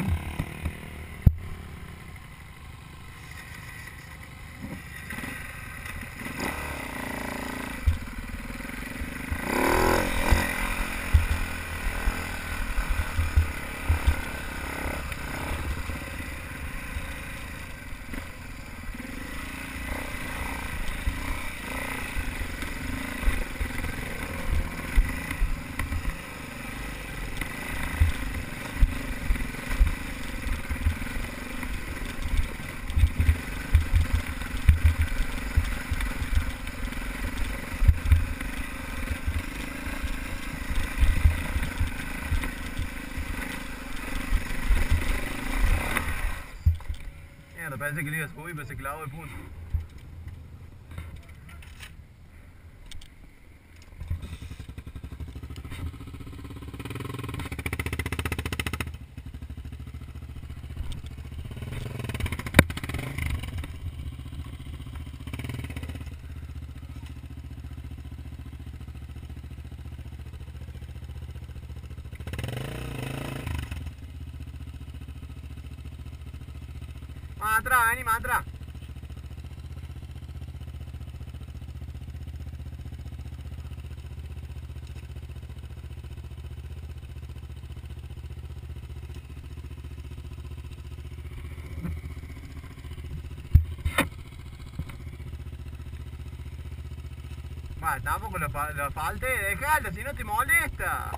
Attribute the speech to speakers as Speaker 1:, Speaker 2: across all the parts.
Speaker 1: Mm-hmm. नहीं तो पैसे के लिए इसको भी पैसे खिलाओ पूछ Más atrás, vení más atrás. Va, tampoco lo, lo falte, dejalo, si no te molesta.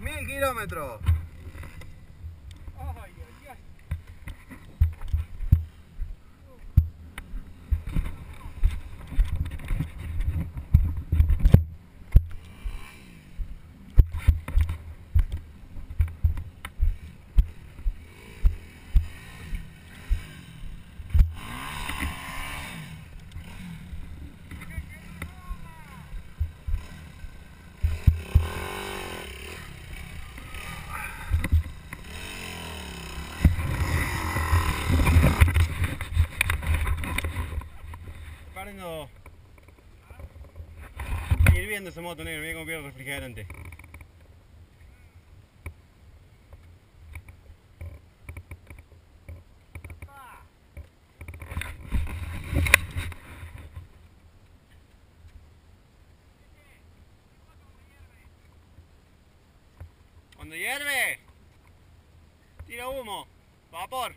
Speaker 1: Mil kilómetros.
Speaker 2: Parando. Hirviendo esa moto negro, mira cómo pierde refrigerante. Cuando hierve, tira humo, vapor.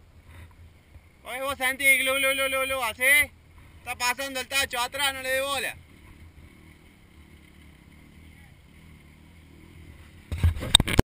Speaker 2: Oye, vos sentís glu, glu, glu, glu, así. Está pasando el tacho atrás, no le dé bola.